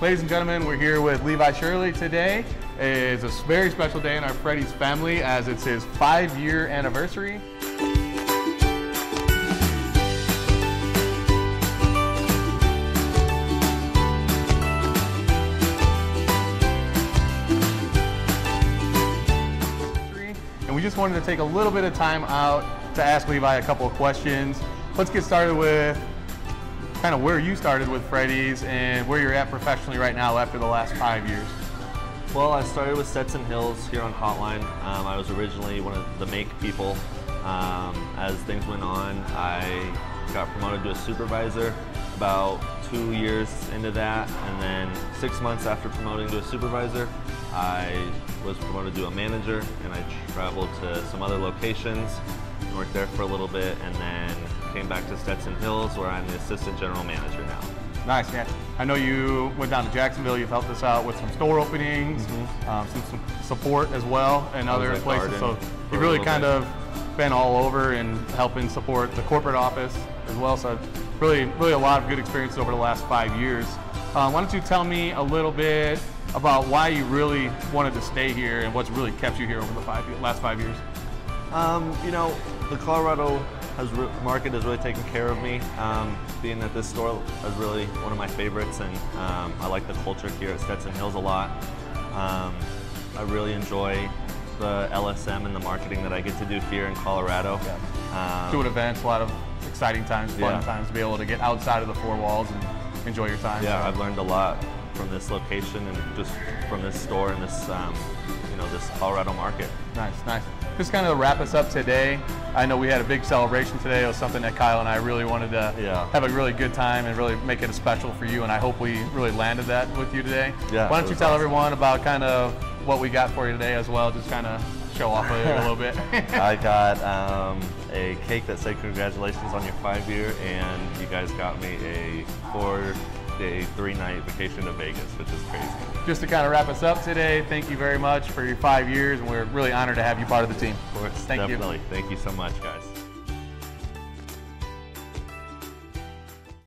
Ladies and gentlemen, we're here with Levi Shirley today. It's a very special day in our Freddy's family as it's his five-year anniversary. And we just wanted to take a little bit of time out to ask Levi a couple of questions. Let's get started with kind of where you started with Freddy's and where you're at professionally right now after the last five years. Well, I started with Stetson Hills here on Hotline. Um, I was originally one of the make people. Um, as things went on, I got promoted to a supervisor about two years into that, and then six months after promoting to a supervisor, I was promoted to a manager, and I traveled to some other locations, worked there for a little bit, and then came back to Stetson Hills, where I'm the assistant general manager now. Nice, man. I know you went down to Jacksonville. You've helped us out with some store openings, Mhm. um, some, some support as well, and other places. So you've really kind bit. of been all over and helping support the corporate office as well. So really, really a lot of good experience over the last five years. Uh, why don't you tell me a little bit about why you really wanted to stay here and what's really kept you here over the five last five years? Um, you know, the Colorado has market has really taken care of me. Um, being at this store is really one of my favorites, and um, I like the culture here at Stetson Hills a lot. Um, I really enjoy the LSM and the marketing that I get to do here in Colorado. Um, Doing events, a lot of exciting times, fun Yeah. times to be able to get outside of the four walls and enjoy your time. yeah, So- I've learned a lot from this location and just from this store and this, um, you know, this Colorado market. Nice, nice. Just kind of wrap us up today. I know we had a big celebration today. It was something that Kyle and I really wanted to Yeah. have a really good time and really make it a special for you. And I hope we really landed that with you today. Yeah, Why don't you tell awesome. everyone about kind of what we got for you today as well? Just kind of show off a, little bit. I got um, a cake that said congratulations on your five year, and you guys got me a four day, three night vacation to Vegas, which is crazy. Just to kind of wrap us up today, thank you very much for your five years, and we're really honored to have you part of the team. Of course, Thank you. definitely. Thank you so much, guys.